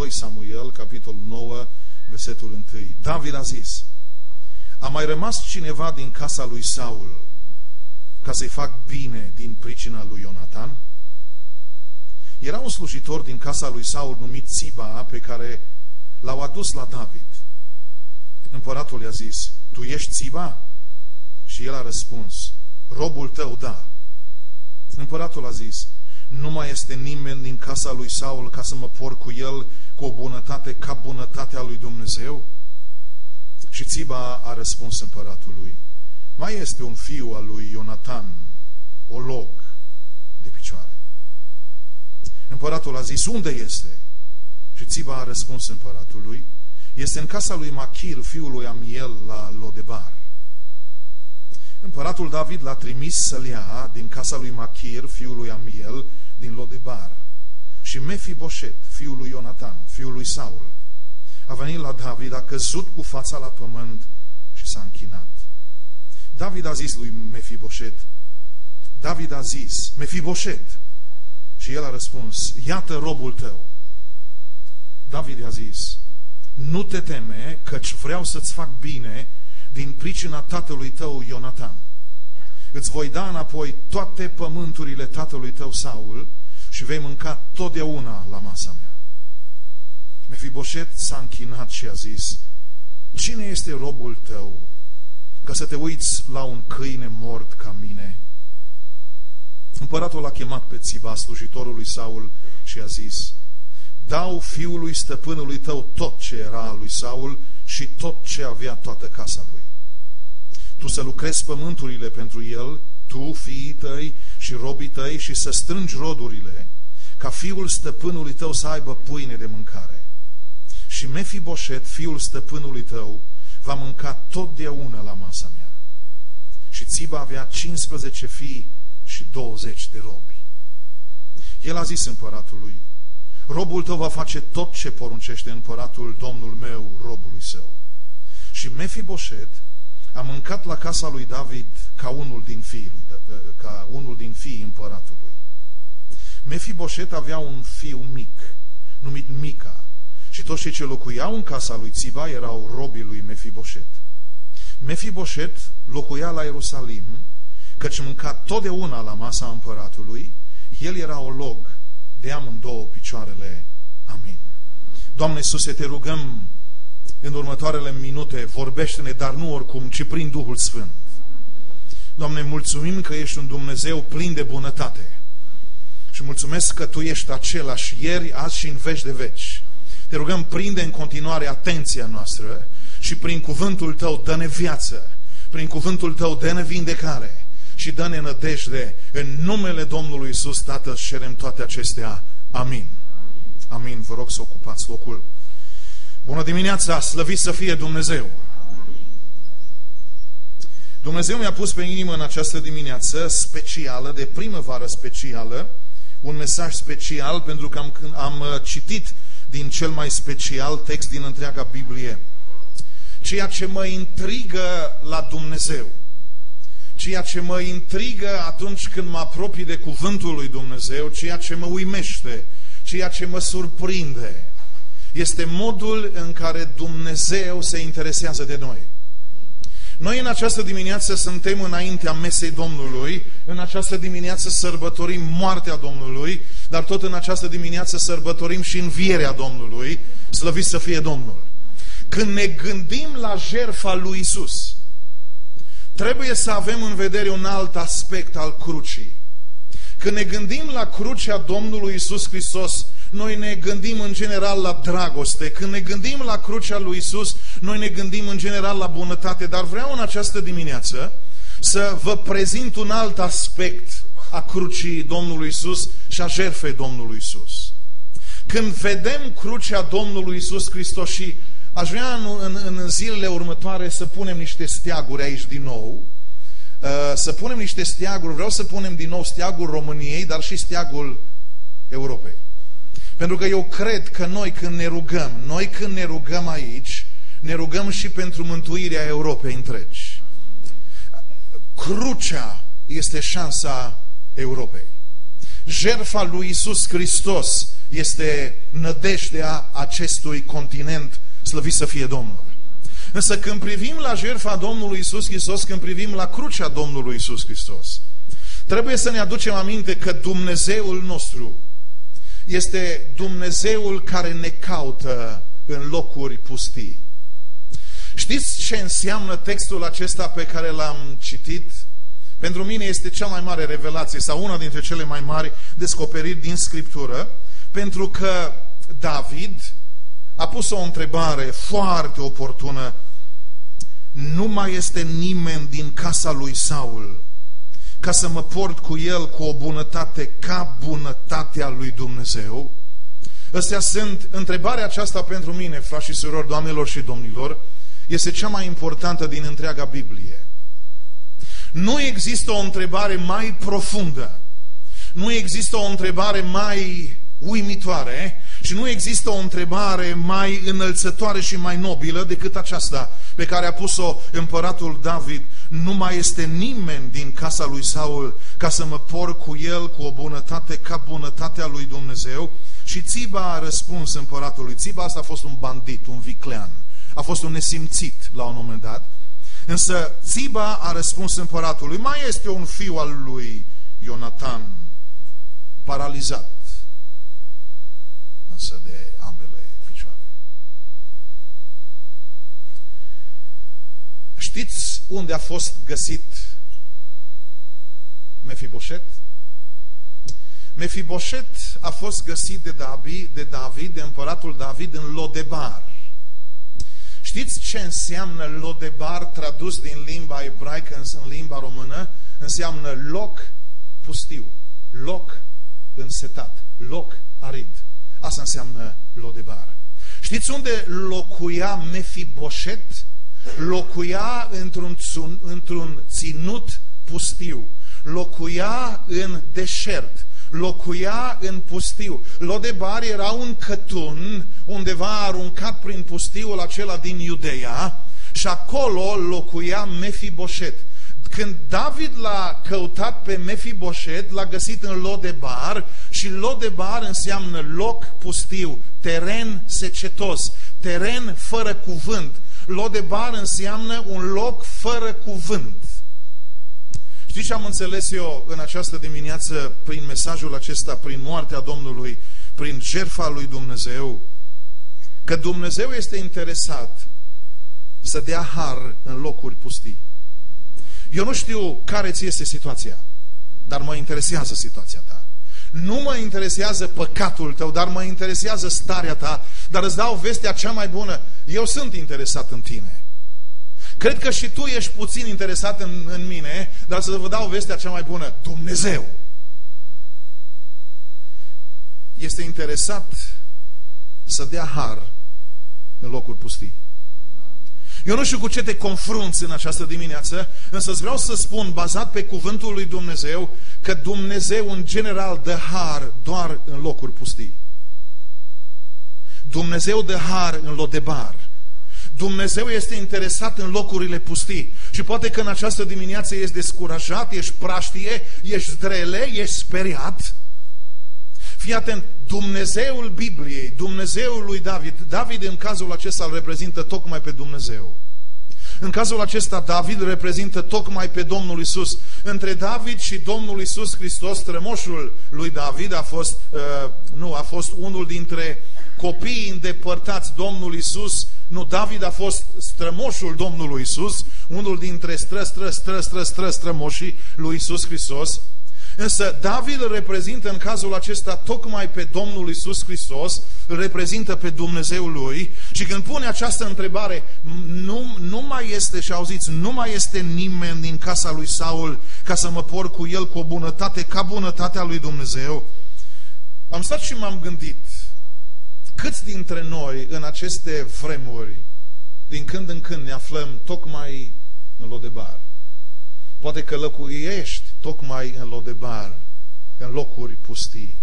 2 Samuel, capitolul 9, versetul 1. David a zis, a mai rămas cineva din casa lui Saul ca să-i fac bine din pricina lui Ionatan? Era un slujitor din casa lui Saul numit Țiba pe care l-au adus la David. Împăratul i-a zis, tu ești Țiba? Și el a răspuns, robul tău da. Împăratul a zis, nu mai este nimeni din casa lui Saul ca să mă por cu el cu o bunătate ca bunătatea lui Dumnezeu? Și Țiba a răspuns împăratului, mai este un fiu al lui Ionatan, o log de picioare. Împăratul a zis, unde este? Și Țiba a răspuns împăratului, este în casa lui Machir, fiul lui Amiel, la Lodebar. Împăratul David l-a trimis să-l ia din casa lui Machir, fiul lui Amiel, din Lodebar. Și Mefiboset, fiul lui Ionatan, fiul lui Saul, a venit la David, a căzut cu fața la pământ și s-a închinat. David a zis lui Mefiboset, David a zis, Mefiboset, și el a răspuns, iată robul tău. David a zis, nu te teme, căci vreau să-ți fac bine din pricina tatălui tău Ionatan. Îți voi da înapoi toate pământurile tatălui tău Saul și vei mânca totdeauna la masa mea. Mefiboset s-a închinat și a zis, Cine este robul tău ca să te uiți la un câine mort ca mine? Împăratul a chemat pe Țiba, slujitorul lui Saul, și a zis, Dau fiului stăpânului tău tot ce era al lui Saul și tot ce avea toată casa lui. Tu să lucrezi pământurile pentru el, tu, fiii tăi și robii tăi și să strângi rodurile, ca fiul stăpânului tău să aibă pâine de mâncare. Și Mefiboset, fiul stăpânului tău, va mânca totdeauna la masa mea. Și Țiba avea 15 fii și 20 de robi. El a zis împăratului, robul tău va face tot ce poruncește împăratul domnul meu, robului său. Și Mefiboset a mâncat la casa lui David ca unul din fiii, ca unul din fiii împăratului. Mefiboset avea un fiu mic, numit Mica, și toți cei ce locuiau în casa lui Țiba erau robii lui Mefiboset. Mefiboset locuia la Ierusalim, căci mânca totdeauna la masa împăratului, el era o log de amândouă picioarele. Amin. Doamne Iisuse, te rugăm în următoarele minute, vorbește-ne, dar nu oricum, ci prin Duhul Sfânt. Doamne, mulțumim că ești un Dumnezeu plin de bunătate. Și mulțumesc că Tu ești același ieri, azi și în veci de veci. Te rugăm, prinde în continuare atenția noastră și prin cuvântul Tău dă-ne viață, prin cuvântul Tău dă-ne vindecare și dă-ne nădejde. În numele Domnului Isus, Tatăl, cerem toate acestea. Amin. Amin. Vă rog să ocupați locul. Bună dimineața, slăvit să fie Dumnezeu! Dumnezeu mi-a pus pe inimă în această dimineață specială, de primăvară specială, un mesaj special pentru că am, am uh, citit din cel mai special text din întreaga Biblie. Ceea ce mă intrigă la Dumnezeu, ceea ce mă intrigă atunci când mă apropii de cuvântul lui Dumnezeu, ceea ce mă uimește, ceea ce mă surprinde, este modul în care Dumnezeu se interesează de noi. Noi în această dimineață suntem înaintea mesei Domnului, în această dimineață sărbătorim moartea Domnului, dar tot în această dimineață sărbătorim și învierea Domnului, slăvit să fie Domnul. Când ne gândim la jertfa lui Isus, trebuie să avem în vedere un alt aspect al crucii. Când ne gândim la crucea Domnului Isus Hristos, noi ne gândim în general la dragoste. Când ne gândim la crucea lui Isus, noi ne gândim în general la bunătate. Dar vreau în această dimineață să vă prezint un alt aspect a crucii Domnului Isus și a jertfei Domnului Isus. Când vedem crucea Domnului Isus Hristos și aș vrea în, în, în zilele următoare să punem niște steaguri aici din nou, uh, să punem niște steaguri, vreau să punem din nou steagul României, dar și steagul Europei. Pentru că eu cred că noi când ne rugăm, noi când ne rugăm aici, ne rugăm și pentru mântuirea Europei întregi. Crucea este șansa Europei. Jerfa lui Isus Hristos este nădejdea acestui continent, slăvit să fie Domnul. Însă când privim la jertfa Domnului Isus Hristos, când privim la crucea Domnului Isus Hristos, trebuie să ne aducem aminte că Dumnezeul nostru este Dumnezeul care ne caută în locuri pustii. Știți ce înseamnă textul acesta pe care l-am citit? Pentru mine este cea mai mare revelație sau una dintre cele mai mari descoperiri din Scriptură, pentru că David a pus o întrebare foarte oportună. Nu mai este nimeni din casa lui Saul ca să mă port cu el cu o bunătate ca bunătatea lui Dumnezeu? Astea sunt, întrebarea aceasta pentru mine, frați și surori, doamnelor și domnilor, este cea mai importantă din întreaga Biblie. Nu există o întrebare mai profundă, nu există o întrebare mai uimitoare și nu există o întrebare mai înălțătoare și mai nobilă decât aceasta pe care a pus-o împăratul David. Nu mai este nimeni din casa lui Saul ca să mă por cu el cu o bunătate ca bunătatea lui Dumnezeu. Și Țiba a răspuns împăratului. Țiba asta a fost un bandit, un viclean. A fost un nesimțit la un moment dat. Însă Țiba a răspuns împăratului. Mai este un fiu al lui Ionatan paralizat însă de ambele picioare. Știți unde a fost găsit Mefiboset? Mefiboset a fost găsit de David, de David, de împăratul David în Lodebar. Știți ce înseamnă Lodebar tradus din limba ebraică în limba română? Înseamnă loc pustiu, loc însetat, loc arid. Asta înseamnă Lodebar. Știți unde locuia Mefiboset? Locuia într-un într ținut pustiu. Locuia în deșert. Locuia în pustiu. Lodebar era un cătun undeva aruncat prin pustiul acela din Iudeea și acolo locuia Mefiboset. Când David l-a căutat pe Mefiboset, l-a găsit în Lodebar și Lodebar înseamnă loc pustiu, teren secetos, teren fără cuvânt. Lodebar înseamnă un loc fără cuvânt. Știți ce am înțeles eu în această dimineață prin mesajul acesta, prin moartea Domnului, prin jertfa lui Dumnezeu? Că Dumnezeu este interesat să dea har în locuri pustii. Eu nu știu care ți este situația, dar mă interesează situația ta. Nu mă interesează păcatul tău, dar mă interesează starea ta. Dar îți dau vestea cea mai bună. Eu sunt interesat în tine. Cred că și tu ești puțin interesat în, în mine, dar să vă dau vestea cea mai bună. Dumnezeu este interesat să dea har în locuri pustii. Eu nu știu cu ce te confrunți în această dimineață, însă vreau să spun, bazat pe cuvântul lui Dumnezeu, că Dumnezeu în general dă har doar în locuri pustii. Dumnezeu dă har în lodebar. Dumnezeu este interesat în locurile pustii. Și poate că în această dimineață ești descurajat, ești praștie, ești drele, ești speriat. Fii atent, Dumnezeul Bibliei, Dumnezeul lui David, David în cazul acesta îl reprezintă tocmai pe Dumnezeu. În cazul acesta, David reprezintă tocmai pe Domnul Isus. Între David și Domnul Isus Hristos, strămoșul lui David a fost, uh, nu, a fost unul dintre copiii îndepărtați Domnul Isus. Nu, David a fost strămoșul Domnului Isus, unul dintre stră, stră, stră, stră, stră, strămoșii lui Isus Hristos. Însă David îl reprezintă în cazul acesta tocmai pe Domnul Isus Hristos, îl reprezintă pe Dumnezeul lui și când pune această întrebare, nu, nu mai este, și auziți, nu mai este nimeni din casa lui Saul ca să mă por cu el cu o bunătate ca bunătatea lui Dumnezeu, am stat și m-am gândit, câți dintre noi în aceste vremuri, din când în când ne aflăm tocmai în Lodebar? Poate că locuiești tocmai în Lodebar, în locuri pustii.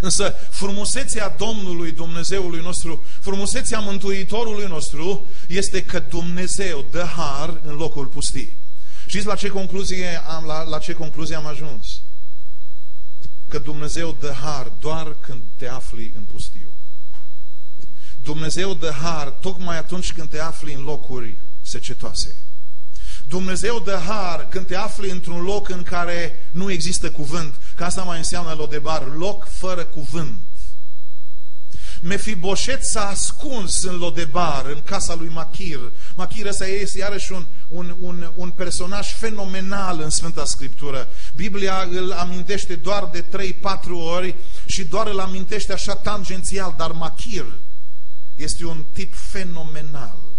Însă frumusețea Domnului Dumnezeului nostru, frumusețea Mântuitorului nostru este că Dumnezeu dă har în locuri pustii. Știți la ce concluzie am, la, la ce concluzie am ajuns? că Dumnezeu dă har doar când te afli în pustiu. Dumnezeu dă har tocmai atunci când te afli în locuri secetoase. Dumnezeu dă har când te afli într-un loc în care nu există cuvânt. Că asta mai înseamnă Lodebar, loc fără cuvânt. Mefiboset s-a ascuns în Lodebar, în casa lui Machir. Machir ăsta este iarăși un, un, un, un personaj fenomenal în Sfânta Scriptură. Biblia îl amintește doar de 3-4 ori și doar îl amintește așa tangențial, dar Machir este un tip fenomenal.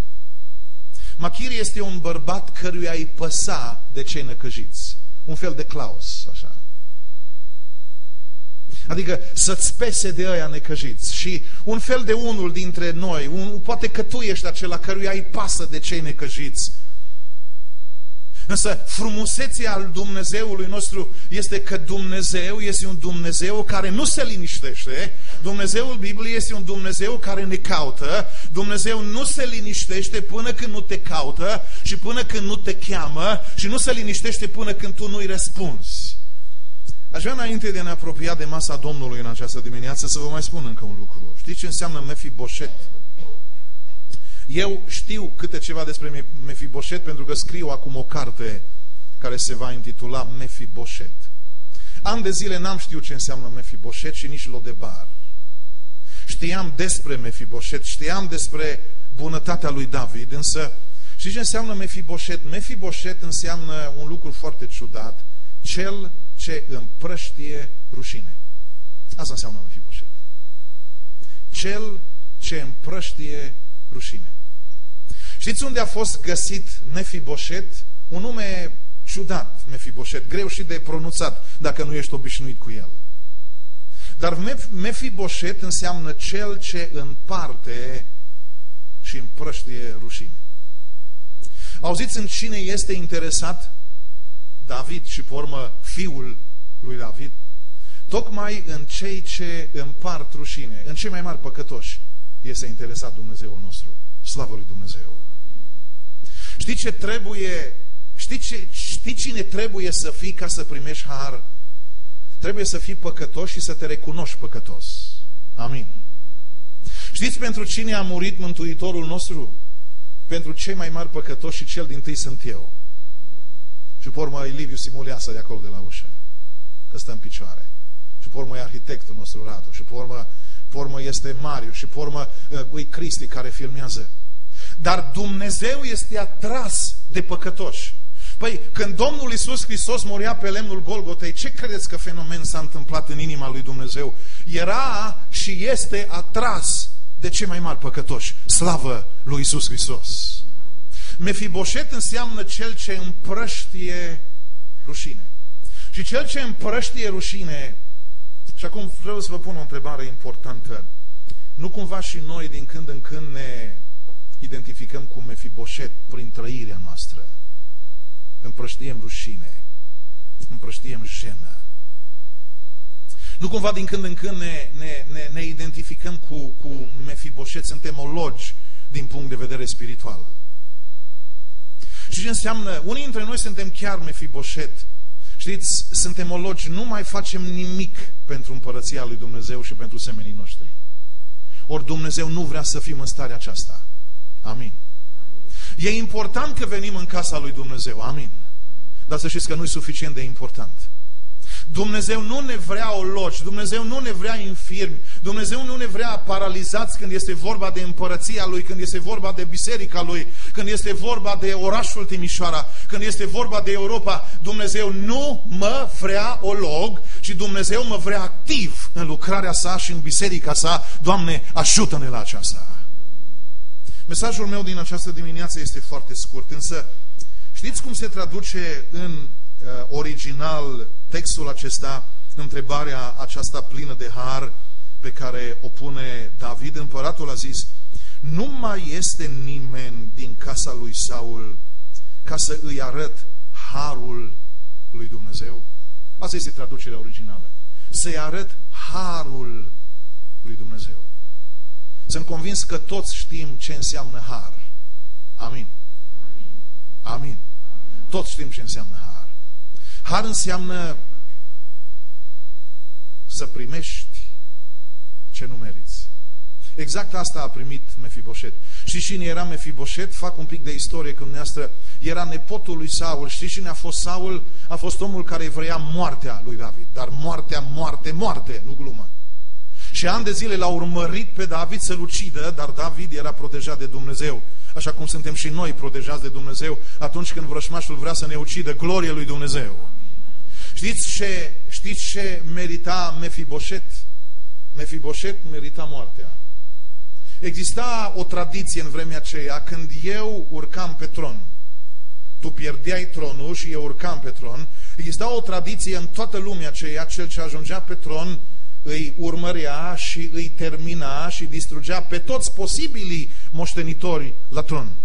Machir este un bărbat căruia îi păsa de cei năcăjiți. Un fel de Claus, așa. Adică să-ți pese de ăia necăjiți. Și un fel de unul dintre noi, un, poate că tu ești acela căruia îi pasă de cei necăjiți. Însă frumusețea al Dumnezeului nostru este că Dumnezeu este un Dumnezeu care nu se liniștește. Dumnezeul Bibliei este un Dumnezeu care ne caută. Dumnezeu nu se liniștește până când nu te caută și până când nu te cheamă și nu se liniștește până când tu nu-i răspunzi. Aș vrea înainte de a ne apropia de masa Domnului în această dimineață să vă mai spun încă un lucru. Știți ce înseamnă Mefiboset? Eu știu câte ceva despre Mefiboset pentru că scriu acum o carte care se va intitula Mefiboset. An de zile n-am știut ce înseamnă Mefiboset și nici Lodebar. Știam despre Mefiboset, știam despre bunătatea lui David, însă știți ce înseamnă Mefiboset? Mefiboset înseamnă un lucru foarte ciudat, cel ce împrăștie rușine. Asta înseamnă Mefiboset. Cel ce împrăștie rușine. Știți unde a fost găsit Mefiboset? Un nume ciudat, Mefiboset, greu și de pronunțat, dacă nu ești obișnuit cu el. Dar Mefiboset înseamnă cel ce împarte și împrăștie rușine. Auziți în cine este interesat? David și, pe urmă, fiul lui David. Tocmai în cei ce împart rușine, în cei mai mari păcătoși, este interesat Dumnezeul nostru. Slavă lui Dumnezeu! Știi ce trebuie, știi, ce, știi cine trebuie să fii ca să primești har? Trebuie să fii păcătos și să te recunoști păcătos. Amin. Știți pentru cine a murit Mântuitorul nostru? Pentru cei mai mari păcătoși și cel din tâi sunt eu. Și pe urmă e Liviu Simuleasa de acolo de la ușă, că stă în picioare. Și pe urmă e arhitectul nostru Radu. Și pe urmă, pe urmă este Mariu. Și pe urmă e Cristi care filmează. Dar Dumnezeu este atras de păcătoși. Păi, când Domnul Isus Hristos moria pe lemnul Golgotei, ce credeți că fenomen s-a întâmplat în inima lui Dumnezeu? Era și este atras de cei mai mari păcătoși. Slavă lui Isus Hristos! Mefiboset înseamnă cel ce împrăștie rușine. Și cel ce împrăștie rușine, și acum vreau să vă pun o întrebare importantă. Nu cumva și noi din când în când ne identificăm cu Mefiboset prin trăirea noastră. Împrăștiem rușine, împrăștiem jenă. Nu cumva din când în când ne, ne, ne, ne identificăm cu, cu Mefiboset, suntem ologi din punct de vedere spiritual. Și ce înseamnă? Unii dintre noi suntem chiar Mefiboset. Știți, suntem ologi, nu mai facem nimic pentru împărăția lui Dumnezeu și pentru semenii noștri. Ori Dumnezeu nu vrea să fim în starea aceasta. Amin. E important că venim în casa lui Dumnezeu. Amin. Dar să știți că nu e suficient de important. Dumnezeu nu ne vrea oloci, Dumnezeu nu ne vrea infirmi, Dumnezeu nu ne vrea paralizați când este vorba de împărăția Lui, când este vorba de biserica Lui, când este vorba de orașul Timișoara, când este vorba de Europa. Dumnezeu nu mă vrea olog, ci Dumnezeu mă vrea activ în lucrarea sa și în biserica sa. Doamne, ajută-ne la aceasta! Mesajul meu din această dimineață este foarte scurt, însă știți cum se traduce în uh, original textul acesta, întrebarea aceasta plină de har pe care o pune David, împăratul a zis, nu mai este nimeni din casa lui Saul ca să îi arăt harul lui Dumnezeu. Asta este traducerea originală. Să-i arăt harul lui Dumnezeu. Sunt convins că toți știm ce înseamnă har. Amin. Amin. Toți știm ce înseamnă har. Har înseamnă să primești ce nu meriți. Exact asta a primit Mefiboset. Știți cine era Mefiboset? Fac un pic de istorie când dumneavoastră era nepotul lui Saul. Știți cine a fost Saul? A fost omul care vrea moartea lui David. Dar moartea, moarte, moarte, nu glumă. Și ani de zile l-a urmărit pe David să-l ucidă, dar David era protejat de Dumnezeu. Așa cum suntem și noi protejați de Dumnezeu atunci când vrășmașul vrea să ne ucidă, glorie lui Dumnezeu. Știți ce, știți ce merita Mefiboset? Mefiboset merita moartea. Exista o tradiție în vremea aceea, când eu urcam pe tron, tu pierdeai tronul și eu urcam pe tron, exista o tradiție în toată lumea aceea, cel ce ajungea pe tron îi urmărea și îi termina și distrugea pe toți posibilii moștenitori la tron.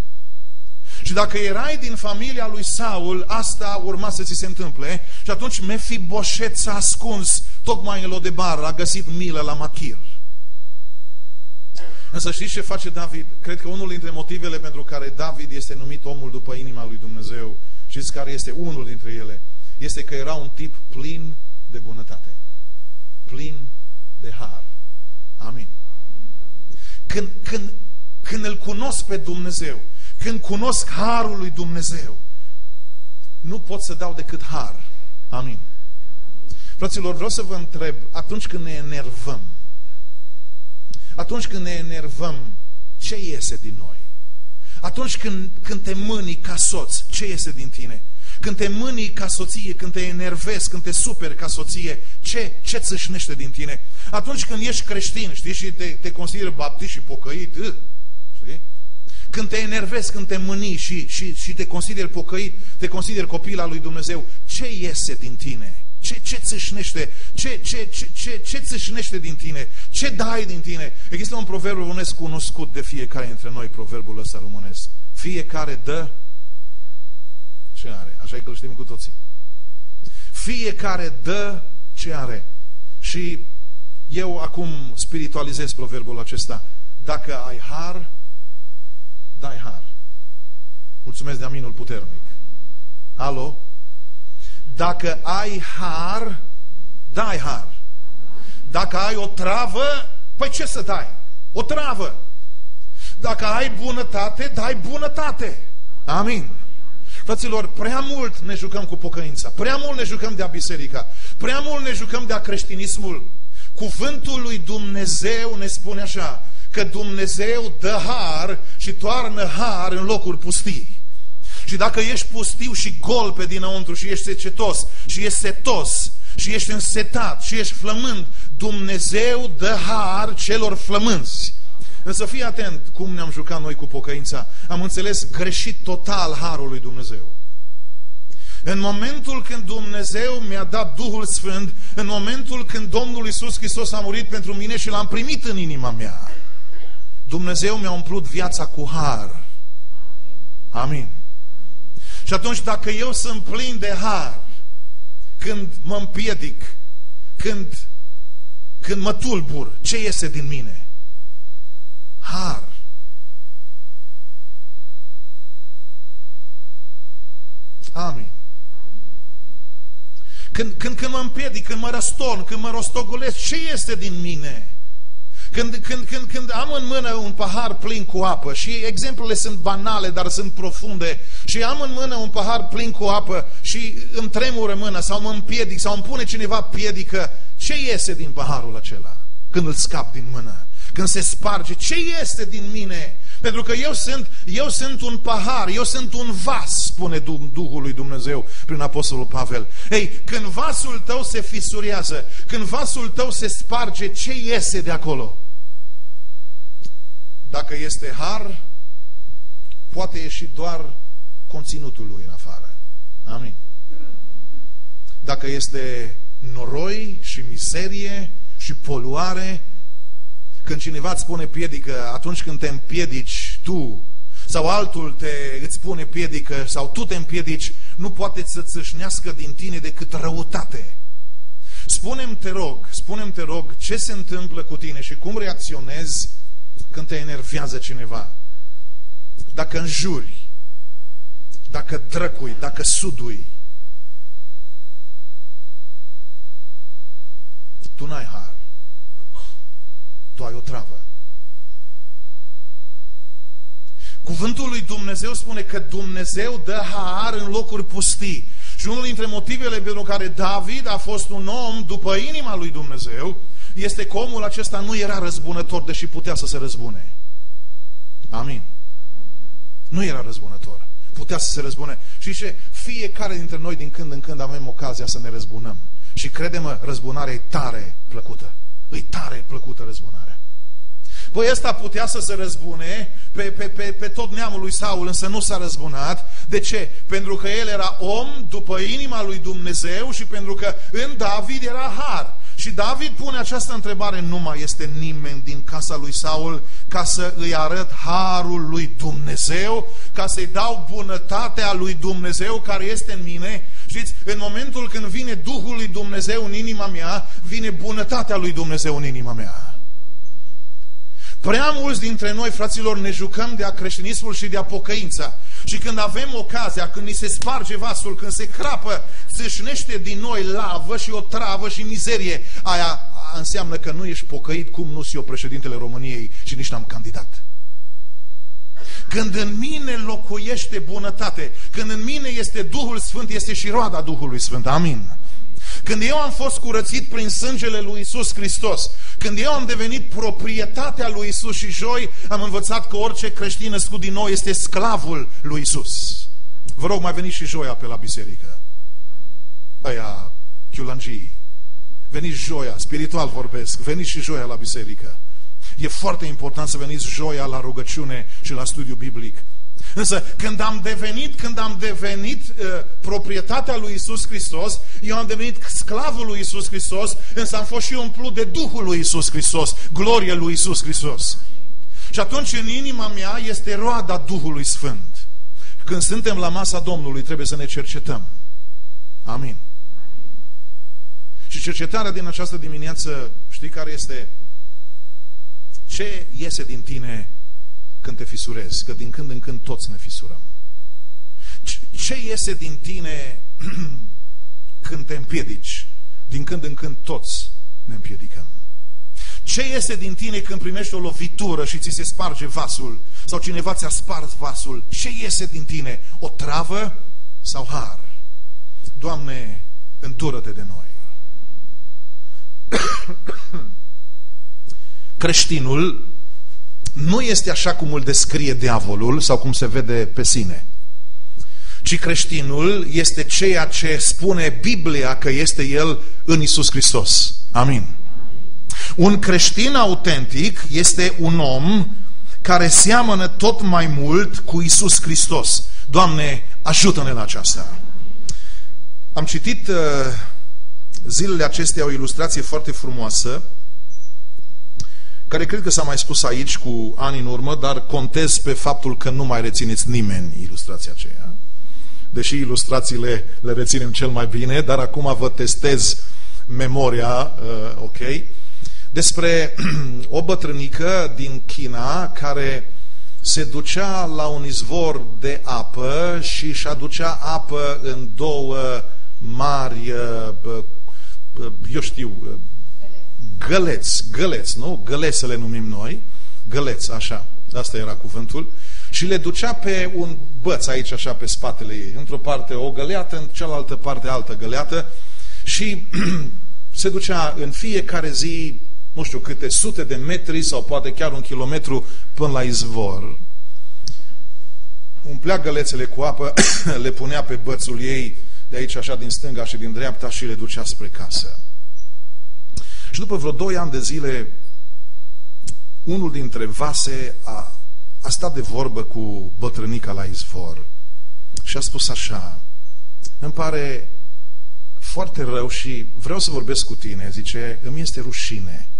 Și dacă erai din familia lui Saul, asta urma să ți se întâmple. Și atunci Mefiboset s-a ascuns tocmai în Lodebar, a găsit milă la Machir. Însă știți ce face David? Cred că unul dintre motivele pentru care David este numit omul după inima lui Dumnezeu, știți care este unul dintre ele? Este că era un tip plin de bunătate. Plin de har. Amin. Când, când, când îl cunosc pe Dumnezeu, când cunosc harul lui Dumnezeu, nu pot să dau decât har. Amin. Fraților, vreau să vă întreb, atunci când ne enervăm, atunci când ne enervăm, ce iese din noi? Atunci când, când te mâni ca soț, ce iese din tine? Când te mâni ca soție, când te enervezi, când te superi ca soție, ce, ce țâșnește din tine? Atunci când ești creștin, știi, și te, te consideri baptist și pocăit, știi? Când te enervezi, când te mâni și, și, și te consideri pocăit, te consideri copil al lui Dumnezeu, ce iese din tine? Ce, ce țâșnește? Ce, ce, ce, ce, ce țâșnește din tine? Ce dai din tine? Există un proverb românesc cunoscut de fiecare dintre noi, proverbul ăsta românesc. Fiecare dă ce are. Așa e că îl știm cu toții. Fiecare dă ce are. Și eu acum spiritualizez proverbul acesta. Dacă ai har, dai har. Mulțumesc de aminul puternic. Alo? Dacă ai har, dai har. Dacă ai o travă, păi ce să dai? O travă. Dacă ai bunătate, dai bunătate. Amin. Fraților, prea mult ne jucăm cu pocăința, prea mult ne jucăm de-a biserica, prea mult ne jucăm de-a creștinismul. Cuvântul lui Dumnezeu ne spune așa, că Dumnezeu dă har și toarnă har în locuri pustii. Și dacă ești pustiu și gol pe dinăuntru și ești secetos și ești setos și ești însetat și ești flămând, Dumnezeu dă har celor flămânzi. Însă fii atent cum ne-am jucat noi cu pocăința. Am înțeles greșit total harul lui Dumnezeu. În momentul când Dumnezeu mi-a dat Duhul Sfânt, în momentul când Domnul Isus Hristos a murit pentru mine și l-am primit în inima mea, Dumnezeu mi-a umplut viața cu har. Amin. Și atunci dacă eu sunt plin de har, când mă împiedic, când, când mă tulbur, ce iese din mine? Har. Amin. Când, când, când mă împiedic, când mă răstorn, când mă rostogolesc, ce este din mine? Când, când, când, când am în mână un pahar plin cu apă și exemplele sunt banale, dar sunt profunde și am în mână un pahar plin cu apă și îmi tremură mâna sau mă împiedic sau îmi pune cineva piedică, ce iese din paharul acela când îl scap din mână? Când se sparge, ce este din mine? Pentru că eu sunt, eu sunt un pahar, eu sunt un vas, spune Duhul lui Dumnezeu prin Apostolul Pavel. Ei, când vasul tău se fisurează, când vasul tău se sparge, ce iese de acolo? Dacă este har, poate ieși doar conținutul lui în afară. Amin. Dacă este noroi și miserie și poluare, când cineva îți spune piedică, atunci când te împiedici tu sau altul te, îți spune piedică sau tu te împiedici, nu poate să țâșnească din tine decât răutate. Spune-mi, te rog, spune-mi, te rog, ce se întâmplă cu tine și cum reacționezi când te enervează cineva. Dacă înjuri, dacă drăcui, dacă sudui, Tu n-ai har. Tu ai o travă. Cuvântul lui Dumnezeu spune că Dumnezeu dă har în locuri pustii. Și unul dintre motivele pentru care David a fost un om după inima lui Dumnezeu este că omul acesta nu era răzbunător, deși putea să se răzbune. Amin. Nu era răzbunător. Putea să se răzbune. Și ce? Fiecare dintre noi din când în când avem ocazia să ne răzbunăm. Și crede-mă, răzbunarea e tare plăcută. E tare plăcută răzbunarea. Păi ăsta putea să se răzbune pe, pe, pe, pe tot neamul lui Saul, însă nu s-a răzbunat. De ce? Pentru că el era om după inima lui Dumnezeu și pentru că în David era har. Și David pune această întrebare, nu mai este nimeni din casa lui Saul ca să îi arăt harul lui Dumnezeu, ca să-i dau bunătatea lui Dumnezeu care este în mine. Știți, în momentul când vine Duhul lui Dumnezeu în inima mea, vine bunătatea lui Dumnezeu în inima mea. Prea mulți dintre noi, fraților, ne jucăm de a creștinismul și de a pocăința. Și când avem ocazia, când ni se sparge vasul, când se crapă, țâșnește din noi lavă și o travă și mizerie, aia înseamnă că nu ești pocăit cum nu si eu președintele României și nici n-am candidat. Când în mine locuiește bunătate, când în mine este Duhul Sfânt, este și roada Duhului Sfânt. Amin. Când eu am fost curățit prin sângele lui Isus Hristos, când eu am devenit proprietatea lui Isus și joi am învățat că orice creștin născut din nou este sclavul lui Isus. Vă rog, mai veniți și joia pe la biserică. Aia, chiulangii. Veniți joia, spiritual vorbesc, veniți și joia la biserică. E foarte important să veniți joia la rugăciune și la studiu biblic. Însă când am devenit, când am devenit uh, proprietatea lui Isus Hristos, eu am devenit sclavul lui Isus Hristos, însă am fost și umplut de Duhul lui Isus Hristos, gloria lui Isus Hristos. Și atunci în inima mea este roada Duhului Sfânt. Când suntem la masa Domnului trebuie să ne cercetăm. Amin. Și cercetarea din această dimineață, știi care este? Ce iese din tine când te fisurezi, că din când în când toți ne fisurăm. Ce iese din tine când te împiedici? Din când în când toți ne împiedicăm. Ce iese din tine când primești o lovitură și ți se sparge vasul? Sau cineva ți-a spart vasul? Ce iese din tine? O travă sau har? Doamne, îndură-te de noi. Creștinul nu este așa cum îl descrie diavolul sau cum se vede pe sine. Ci creștinul este ceea ce spune Biblia că este el în Isus Hristos. Amin. Un creștin autentic este un om care seamănă tot mai mult cu Isus Hristos. Doamne, ajută-ne la aceasta. Am citit uh, zilele acestea o ilustrație foarte frumoasă care cred că s-a mai spus aici cu ani în urmă, dar contez pe faptul că nu mai rețineți nimeni ilustrația aceea. Deși ilustrațiile le reținem cel mai bine, dar acum vă testez memoria, uh, ok? Despre o bătrânică din China care se ducea la un izvor de apă și își aducea apă în două mari, uh, uh, eu știu, uh, găleți, găleți, nu? Găleți să le numim noi, găleți, așa, asta era cuvântul, și le ducea pe un băț aici, așa, pe spatele ei. Într-o parte o găleată, în cealaltă parte altă găleată și se ducea în fiecare zi, nu știu câte sute de metri sau poate chiar un kilometru până la izvor. Umplea gălețele cu apă, le punea pe bățul ei de aici așa din stânga și din dreapta și le ducea spre casă. Și după vreo doi ani de zile, unul dintre vase a, a stat de vorbă cu bătrânica la izvor și a spus așa, îmi pare foarte rău și vreau să vorbesc cu tine. Zice, îmi este rușine.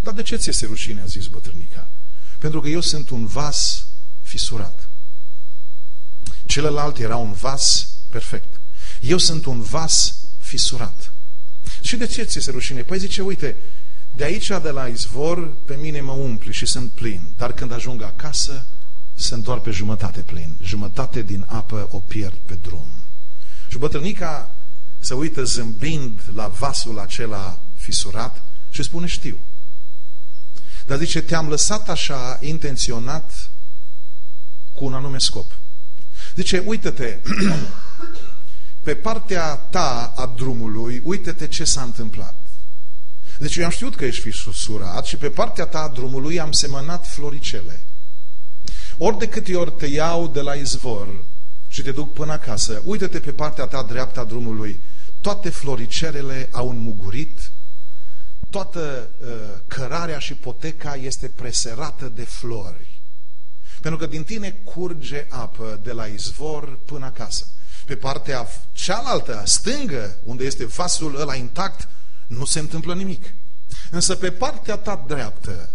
Dar de ce ți este rușine, a zis bătrânica? Pentru că eu sunt un vas fisurat. Celălalt era un vas perfect. Eu sunt un vas fisurat. Și de ce ți se rușine? Păi zice, uite, de aici, de la izvor, pe mine mă umpli și sunt plin. Dar când ajung acasă, sunt doar pe jumătate plin. Jumătate din apă o pierd pe drum. Și bătrânica se uită zâmbind la vasul acela fisurat Și spune, știu. Dar zice, te-am lăsat așa intenționat cu un anume scop. Zice, uită-te, pe partea ta a drumului, uită-te ce s-a întâmplat. Deci eu am știut că ești surat și pe partea ta a drumului am semănat floricele. Ori de câte ori te iau de la izvor și te duc până acasă, uită-te pe partea ta dreaptă a drumului, toate floricelele au înmugurit, toată uh, cărarea și poteca este preserată de flori. Pentru că din tine curge apă de la izvor până acasă. Pe partea cealaltă, stângă, unde este vasul ăla intact, nu se întâmplă nimic. Însă pe partea ta dreaptă,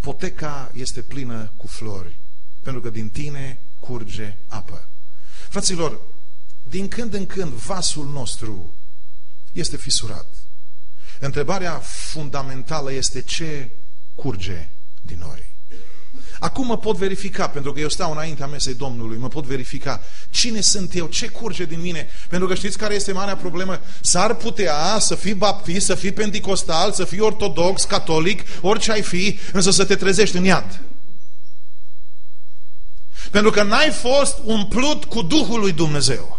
poteca este plină cu flori, pentru că din tine curge apă. Fraților, din când în când vasul nostru este fisurat. Întrebarea fundamentală este ce curge din noi. Acum mă pot verifica, pentru că eu stau înaintea mesei Domnului, mă pot verifica cine sunt eu, ce curge din mine. Pentru că știți care este marea problemă? S-ar putea să fii baptist, să fii pentecostal, să fii ortodox, catolic, orice ai fi, însă să te trezești în iad. Pentru că n-ai fost umplut cu Duhul lui Dumnezeu.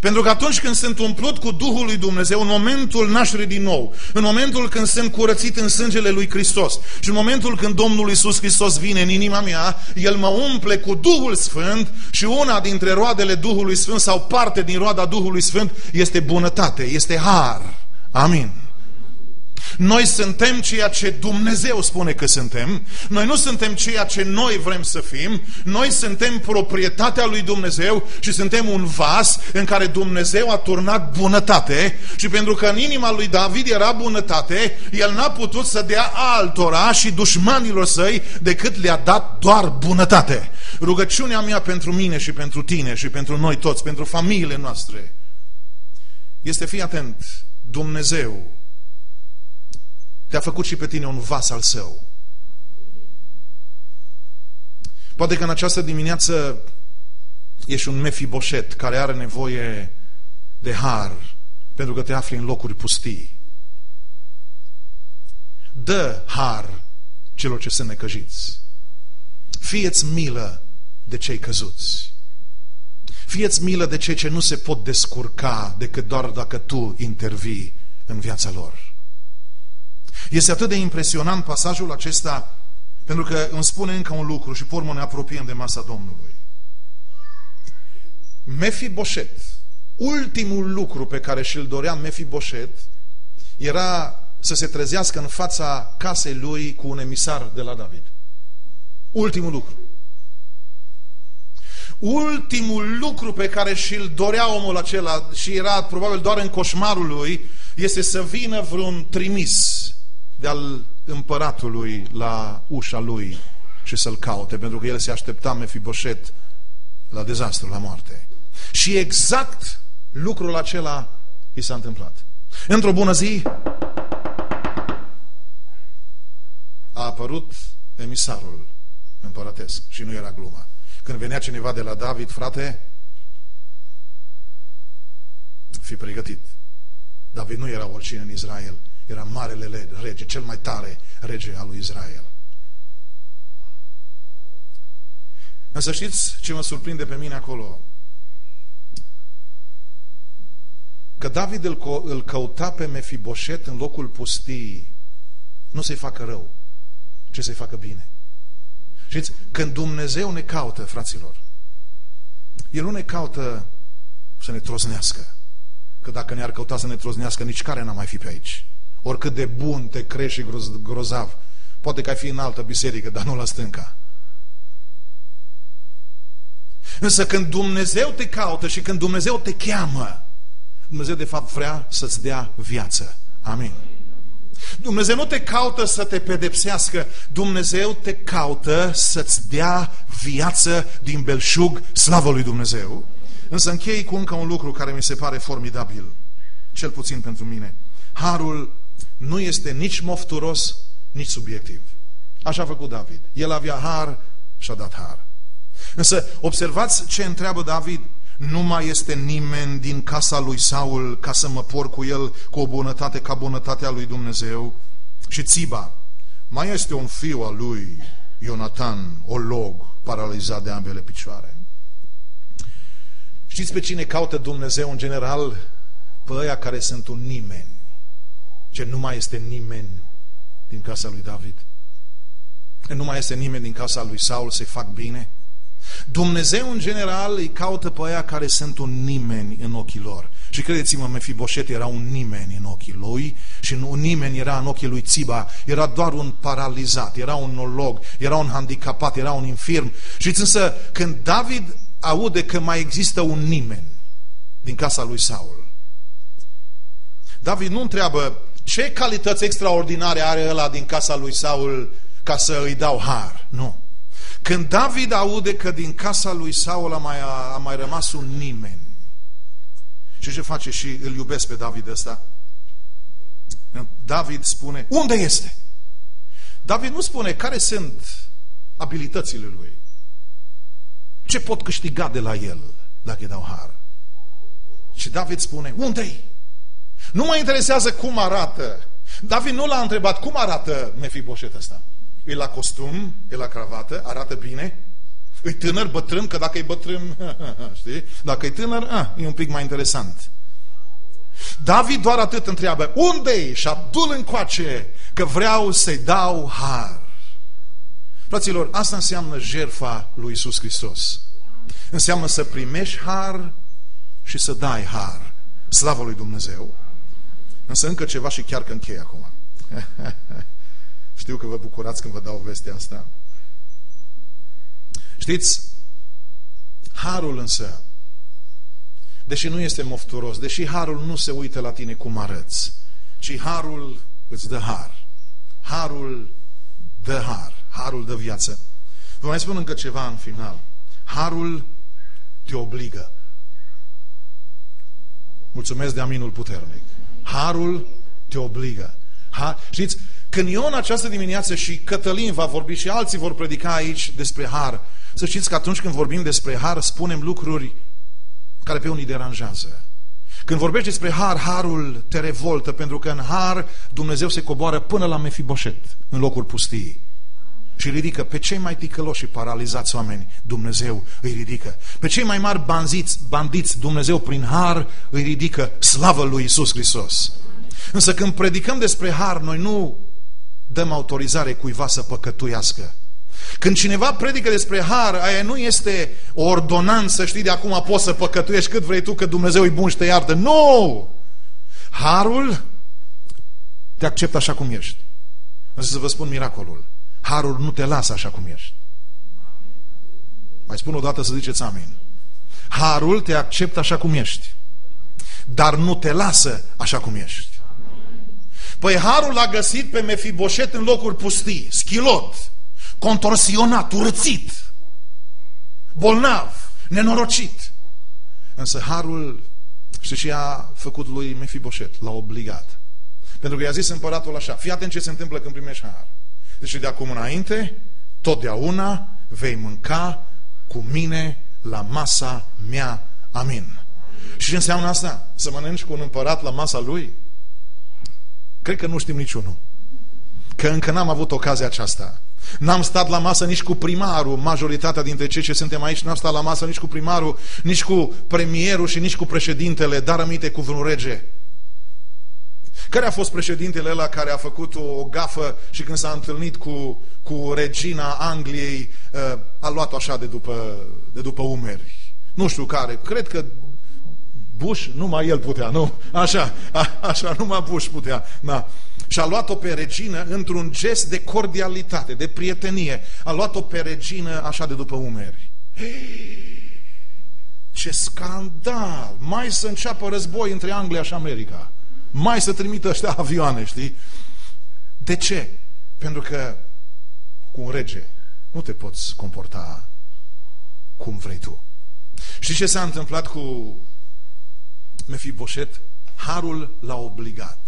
Pentru că atunci când sunt umplut cu Duhul lui Dumnezeu, în momentul nașterii din nou, în momentul când sunt curățit în sângele lui Hristos și în momentul când Domnul Iisus Hristos vine în inima mea, El mă umple cu Duhul Sfânt și una dintre roadele Duhului Sfânt sau parte din roada Duhului Sfânt este bunătate, este har. Amin. Noi suntem ceea ce Dumnezeu spune că suntem. Noi nu suntem ceea ce noi vrem să fim. Noi suntem proprietatea lui Dumnezeu și suntem un vas în care Dumnezeu a turnat bunătate și pentru că în inima lui David era bunătate, el n-a putut să dea altora și dușmanilor săi decât le-a dat doar bunătate. Rugăciunea mea pentru mine și pentru tine și pentru noi toți, pentru familiile noastre, este fii atent, Dumnezeu te-a făcut și pe tine un vas al său. Poate că în această dimineață ești un mefiboșet care are nevoie de har pentru că te afli în locuri pustii. Dă har celor ce sunt necăjiți. Fieți milă de cei căzuți. Fieți milă de cei ce nu se pot descurca decât doar dacă tu intervii în viața lor. Este atât de impresionant pasajul acesta pentru că îmi spune încă un lucru și pormă ne apropiem de masa Domnului. Mefiboset, ultimul lucru pe care și-l dorea Mefiboset era să se trezească în fața casei lui cu un emisar de la David. Ultimul lucru. Ultimul lucru pe care și-l dorea omul acela și era probabil doar în coșmarul lui este să vină vreun trimis de-al împăratului la ușa lui și să-l caute, pentru că el se aștepta Mefiboset la dezastru, la moarte. Și exact lucrul acela i s-a întâmplat. Într-o bună zi a apărut emisarul împărătesc și nu era glumă. Când venea cineva de la David, frate, fi pregătit. David nu era oricine în Israel era marele rege, cel mai tare rege al lui Israel. Însă știți ce mă surprinde pe mine acolo? Că David îl, îl căuta pe Mefiboset în locul pustii, nu să-i facă rău, ci să-i facă bine. Știți, când Dumnezeu ne caută, fraților, El nu ne caută să ne troznească. Că dacă ne-ar căuta să ne troznească, nici care n-am mai fi pe aici. Oricât de bun te crești și grozav. Poate că ai fi în altă biserică, dar nu la stânca. Însă când Dumnezeu te caută și când Dumnezeu te cheamă, Dumnezeu de fapt vrea să-ți dea viață. Amin. Dumnezeu nu te caută să te pedepsească, Dumnezeu te caută să-ți dea viață din belșug, slavă lui Dumnezeu. Însă închei cu încă un lucru care mi se pare formidabil, cel puțin pentru mine. Harul nu este nici mofturos, nici subiectiv. Așa a făcut David. El avea har și a dat har. Însă, observați ce întreabă David. nu mai este nimeni din casa lui Saul ca să mă por cu el cu o bunătate ca bunătatea lui Dumnezeu. Și Țiba, mai este un fiu al lui Ionatan, log, paralizat de ambele picioare. Știți pe cine caută Dumnezeu în general? Pe aia care sunt un nimeni. Ce nu mai este nimeni din casa lui David. Nu mai este nimeni din casa lui Saul să-i fac bine. Dumnezeu, în general, îi caută pe aia care sunt un nimeni în ochii lor. Și credeți-mă, Mefiboset era un nimeni în ochii lui și un nimeni era în ochii lui Țiba. Era doar un paralizat, era un nolog, era un handicapat, era un infirm. Și însă, când David aude că mai există un nimeni din casa lui Saul, David nu întreabă ce calități extraordinare are ăla din casa lui Saul ca să îi dau har. Nu. Când David aude că din casa lui Saul a mai, a mai rămas un nimeni, și ce face? Și îl iubesc pe David ăsta. David spune, unde este? David nu spune care sunt abilitățile lui. Ce pot câștiga de la el dacă îi dau har? Și David spune, unde-i? Nu mă interesează cum arată. David nu l-a întrebat cum arată Mefiboset ăsta. E la costum, e la cravată, arată bine, e tânăr, bătrân, că dacă e bătrân, știi? Dacă e tânăr, a, e un pic mai interesant. David doar atât întreabă, unde-i? Și adul încoace, că vreau să-i dau har. Fraților, asta înseamnă jerfa lui Isus Hristos. Înseamnă să primești har și să dai har. Slavă lui Dumnezeu! Însă încă ceva și chiar că închei acum. Știu că vă bucurați când vă dau vestea asta. Știți, harul însă, deși nu este mofturos, deși harul nu se uită la tine cum arăți, ci harul îți dă har. Harul dă har. Harul dă viață. Vă mai spun încă ceva în final. Harul te obligă. Mulțumesc de aminul puternic. Harul te obligă. Har... Știți, când eu în această dimineață și Cătălin va vorbi și alții vor predica aici despre har, să știți că atunci când vorbim despre har, spunem lucruri care pe unii deranjează. Când vorbești despre har, harul te revoltă, pentru că în har Dumnezeu se coboară până la Mefiboset, în locul pustii. Și ridică pe cei mai ticăloși și paralizați oameni, Dumnezeu îi ridică. Pe cei mai mari bandiți, bandiți, Dumnezeu prin har îi ridică slavă lui Isus Hristos. Însă când predicăm despre har, noi nu dăm autorizare cuiva să păcătuiască. Când cineva predică despre har, aia nu este o ordonanță, știi, de acum poți să păcătuiești cât vrei tu, că Dumnezeu e bun și te iartă. Nu! Harul te acceptă așa cum ești. Însă să vă spun miracolul. Harul nu te lasă așa cum ești. Mai spun o dată să ziceți amin. Harul te acceptă așa cum ești. Dar nu te lasă așa cum ești. Păi Harul a găsit pe Mefiboset în locuri pustii, schilot, contorsionat, urțit, bolnav, nenorocit. Însă Harul, știi ce a făcut lui Mefiboset? L-a obligat. Pentru că i-a zis împăratul așa, fii atent ce se întâmplă când primești Har. Deci de acum înainte, totdeauna vei mânca cu mine la masa mea. Amin. Și ce înseamnă asta? Să mănânci cu un împărat la masa lui? Cred că nu știm niciunul. Că încă n-am avut ocazia aceasta. N-am stat la masă nici cu primarul, majoritatea dintre cei ce suntem aici n-am stat la masă nici cu primarul, nici cu premierul și nici cu președintele, dar aminte cu vreun rege. Care a fost președintele ăla care a făcut o gafă și când s-a întâlnit cu, cu regina Angliei, uh, a luat-o așa de după, de după umeri? Nu știu care, cred că Bush, numai el putea, nu? Așa, a, așa, numai Bush putea. Da. Și a luat-o pe regină într-un gest de cordialitate, de prietenie. A luat-o pe regină așa de după umeri. Ce scandal! Mai să înceapă război între Anglia și America. Mai să trimită ăștia avioane, știi? De ce? Pentru că cu un rege nu te poți comporta cum vrei tu. Și ce s-a întâmplat cu Mefiboset? Harul l-a obligat.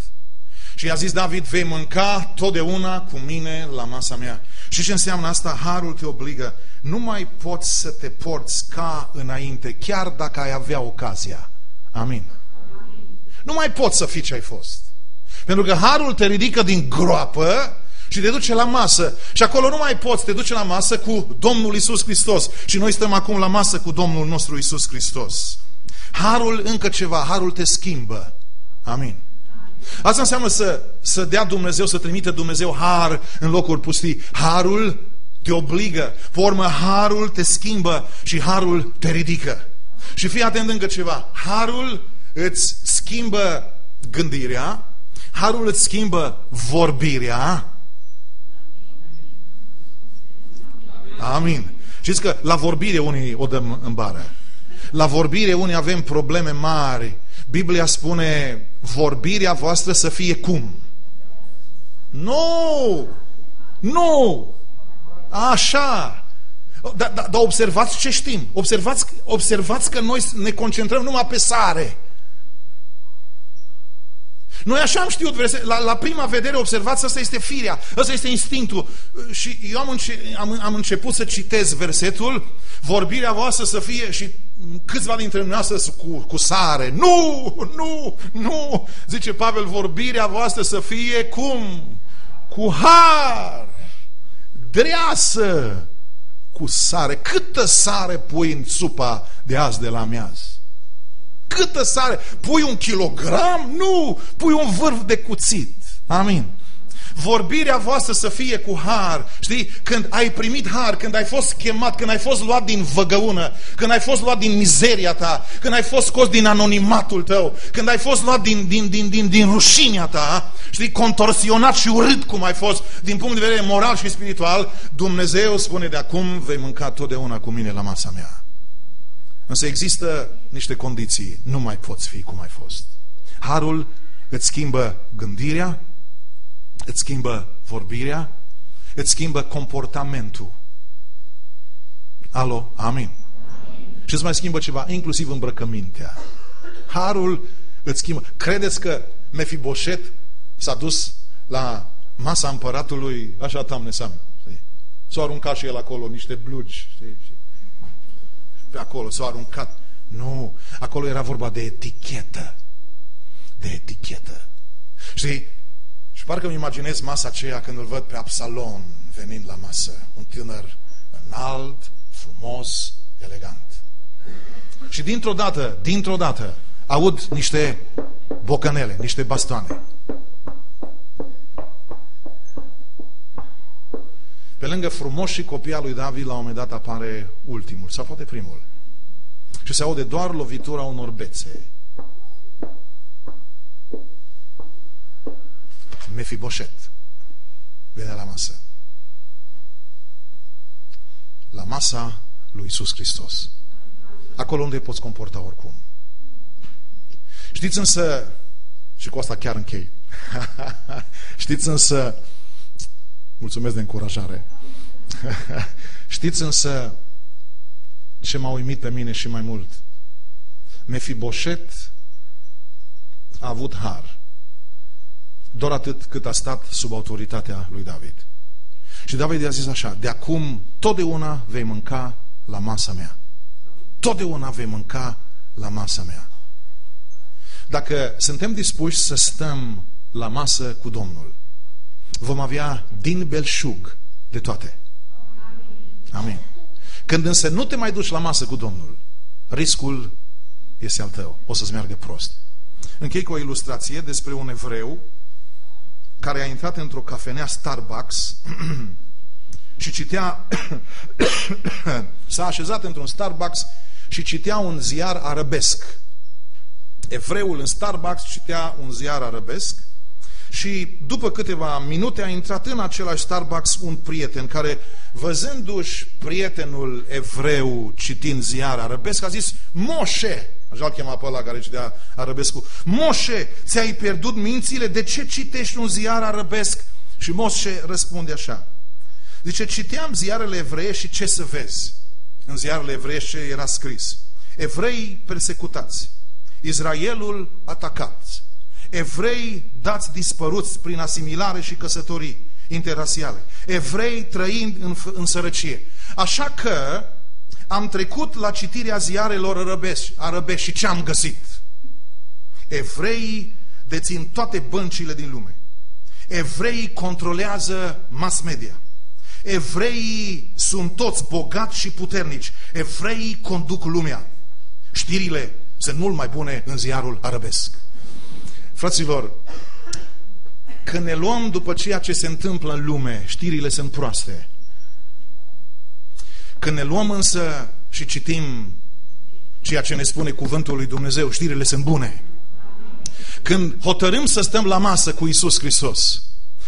Și i-a zis David, vei mânca totdeauna cu mine la masa mea. Și ce înseamnă asta? Harul te obligă. Nu mai poți să te porți ca înainte, chiar dacă ai avea ocazia. Amin. Nu mai poți să fii ce ai fost. Pentru că harul te ridică din groapă și te duce la masă. Și acolo nu mai poți, te duce la masă cu Domnul Isus Hristos. Și noi stăm acum la masă cu Domnul nostru Isus Hristos. Harul încă ceva, harul te schimbă. Amin. Asta înseamnă să, să dea Dumnezeu, să trimite Dumnezeu har în locuri pustii. Harul te obligă. Pe urmă, harul te schimbă și harul te ridică. Și fii atent încă ceva. Harul îți schimbă gândirea, harul îți schimbă vorbirea. Amin. Știți că la vorbire unii o dăm în bară. La vorbire unii avem probleme mari. Biblia spune vorbirea voastră să fie cum? Nu! Nu! Așa! Dar da, da, observați ce știm. Observați, observați că noi ne concentrăm numai pe sare. Noi așa am știut, la, la prima vedere observați, asta este firea, asta este instinctul. Și eu am, înce, am, am început să citez versetul, vorbirea voastră să fie și câțiva dintre noi cu, cu sare. Nu, nu, nu, zice Pavel, vorbirea voastră să fie cum? Cu har, dreasă, cu sare. Câtă sare pui în supa de azi de la miaz? Câtă sare? Pui un kilogram? Nu! Pui un vârf de cuțit. Amin. Vorbirea voastră să fie cu har. Știi? Când ai primit har, când ai fost chemat, când ai fost luat din văgăună, când ai fost luat din mizeria ta, când ai fost scos din anonimatul tău, când ai fost luat din, din, din, din, din rușinea ta, știi? Contorsionat și urât cum ai fost din punct de vedere moral și spiritual, Dumnezeu spune de acum vei mânca totdeauna cu mine la masa mea. Însă există niște condiții. Nu mai poți fi cum ai fost. Harul îți schimbă gândirea, îți schimbă vorbirea, îți schimbă comportamentul. Alo? Amin. Și îți mai schimbă ceva, inclusiv îmbrăcămintea. Harul îți schimbă. Credeți că Mefiboset s-a dus la masa împăratului, așa tamne sam, s-a aruncat și el acolo niște blugi, știi? Pe acolo, s-a aruncat. Nu, acolo era vorba de etichetă. De etichetă. Știi, și parcă îmi imaginez masa aceea când îl văd pe Absalom venind la masă. Un tânăr înalt, frumos, elegant. Și dintr-o dată, dintr-o dată, aud niște bocănele, niște bastoane. Lângă frumos și copia lui David, la un moment dat apare ultimul, sau poate primul. Și se aude doar lovitura unor bețe. Mefiboset vine la masă. La masa lui Isus Hristos. Acolo unde poți comporta oricum. Știți însă, și cu asta chiar închei, știți însă, mulțumesc de încurajare, știți însă ce m-a uimit pe mine și mai mult? Mefiboset a avut har doar atât cât a stat sub autoritatea lui David. Și David i-a zis așa, de acum totdeauna vei mânca la masa mea. Totdeauna vei mânca la masa mea. Dacă suntem dispuși să stăm la masă cu Domnul, vom avea din belșug de toate. Amin. Când însă nu te mai duci la masă cu Domnul, riscul este al tău. O să-ți meargă prost. Închei cu o ilustrație despre un evreu care a intrat într-o cafenea Starbucks și citea, s-a așezat într-un Starbucks și citea un ziar arabesc. Evreul în Starbucks citea un ziar arabesc și după câteva minute a intrat în același Starbucks un prieten care, văzându-și prietenul evreu citind ziar arabesc, a zis, Moșe, Așa l chema pe ăla care citea arăbescu. Moșe, ți-ai pierdut mințile? De ce citești un ziar arăbesc? Și Moșe răspunde așa. Zice, citeam ziarele evreie și ce să vezi? În ziarele ce era scris. Evrei persecutați. Israelul atacat. Evrei dați dispăruți prin asimilare și căsătorii interrasiale. Evrei trăind în, în sărăcie. Așa că am trecut la citirea ziarelor arăbești, arăbești și ce am găsit? Evreii dețin toate băncile din lume. Evreii controlează mass media. Evreii sunt toți bogați și puternici. Evreii conduc lumea. Știrile sunt mult mai bune în ziarul arabesc. Fraților, când ne luăm după ceea ce se întâmplă în lume, știrile sunt proaste. Când ne luăm însă și citim ceea ce ne spune cuvântul lui Dumnezeu, știrile sunt bune. Când hotărâm să stăm la masă cu Isus Hristos,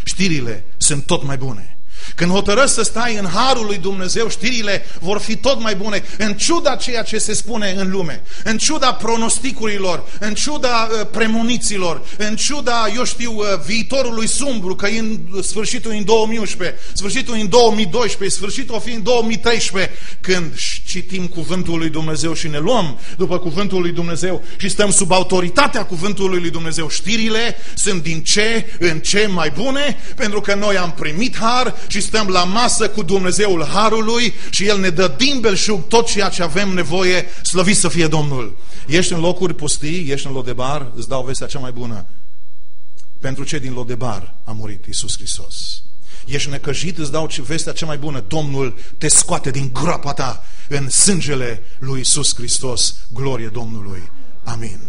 știrile sunt tot mai bune. Când hotărăști să stai în harul lui Dumnezeu, știrile vor fi tot mai bune, în ciuda ceea ce se spune în lume, în ciuda pronosticurilor, în ciuda uh, premoniților, în ciuda, eu știu, uh, viitorului sumbru, că în sfârșitul în 2011, sfârșitul în 2012, sfârșitul o fi în 2013, când citim cuvântul lui Dumnezeu și ne luăm după cuvântul lui Dumnezeu și stăm sub autoritatea cuvântului lui Dumnezeu, știrile sunt din ce în ce mai bune, pentru că noi am primit har și stăm la masă cu Dumnezeul Harului și El ne dă din belșug tot ceea ce avem nevoie, slăvit să fie Domnul. Ești în locuri pustii, ești în Lodebar, îți dau vestea cea mai bună. Pentru ce din Lodebar a murit Isus Hristos? Ești necăjit, îți dau vestea cea mai bună. Domnul te scoate din groapa ta în sângele lui Isus Hristos. Glorie Domnului. Amin.